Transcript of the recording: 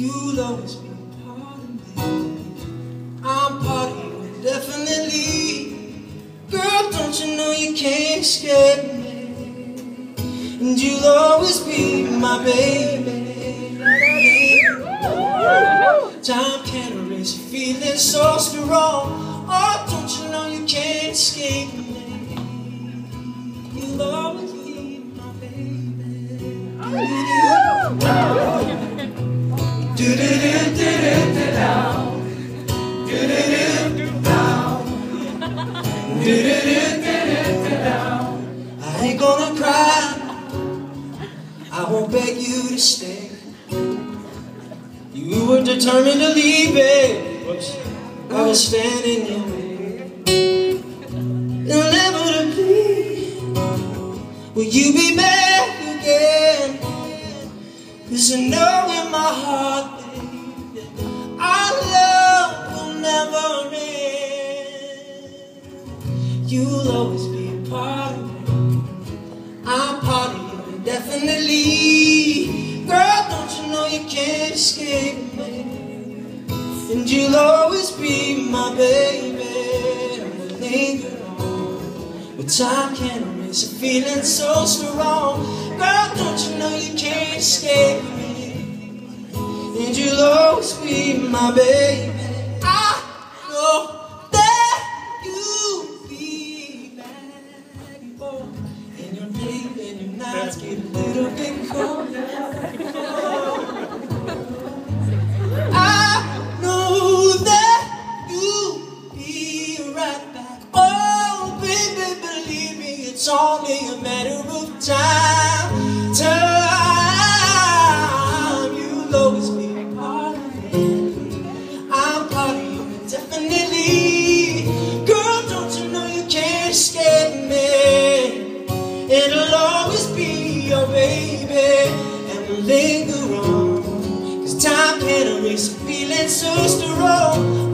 You'll always be part of me. I'm part of you, definitely. Girl, don't you know you can't escape me? And you'll always be my baby. Time can't erase a feelings so strong. Oh, don't you know you can't escape me? You'll always be my baby. Gonna cry. I won't beg you to stay. You were determined to leave it. I was standing in your way. Inevitably, will you be back again? Cause I know in my heart, baby, our love will never end. You'll always be a part you. Girl, don't you know you can't escape me? And you'll always be my baby. And we'll linger on. But time can't erase a feeling so strong. Girl, don't you know you can't escape me? And you'll always be my baby. Nights get a little bit colder. I know that you'll be right back. Oh, baby, believe me, it's only a matter of time. Time, you'll always be part of me. I'm part of you, definitely. Linger on. Cause time can't erase a feeling so strong.